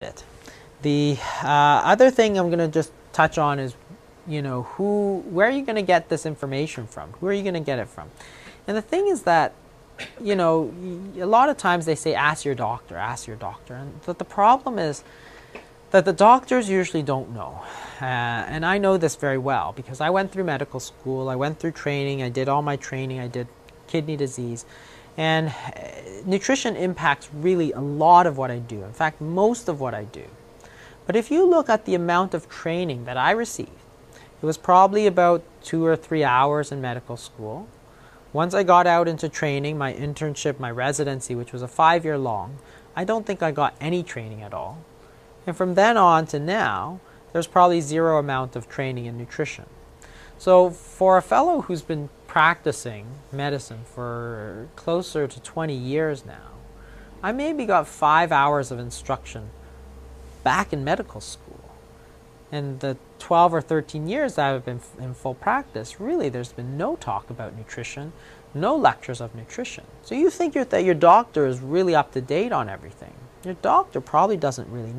it. The uh, other thing I'm going to just touch on is, you know, who, where are you going to get this information from? Who are you going to get it from? And the thing is that, you know, a lot of times they say, ask your doctor, ask your doctor. And the, the problem is that the doctors usually don't know. Uh, and I know this very well because I went through medical school, I went through training, I did all my training, I did kidney disease. And nutrition impacts really a lot of what I do. In fact, most of what I do. But if you look at the amount of training that I received, it was probably about two or three hours in medical school. Once I got out into training, my internship, my residency, which was a five year long, I don't think I got any training at all. And from then on to now, there's probably zero amount of training in nutrition. So for a fellow who's been practicing medicine for closer to 20 years now, I maybe got five hours of instruction back in medical school. In the 12 or 13 years that I've been in full practice, really there's been no talk about nutrition, no lectures of nutrition. So you think that your doctor is really up to date on everything. Your doctor probably doesn't really